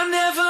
I never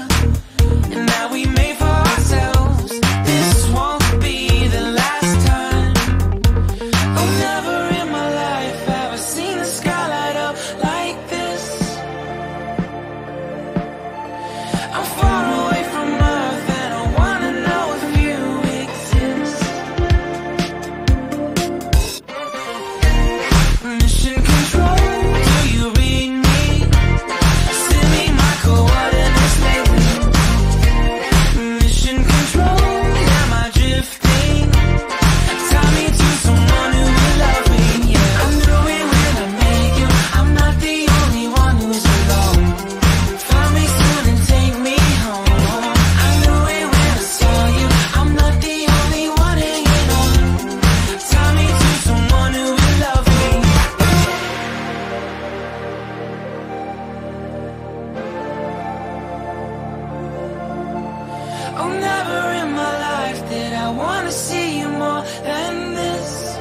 Oh, never in my life did I want to see you more than this.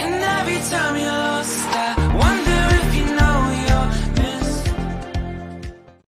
And every time you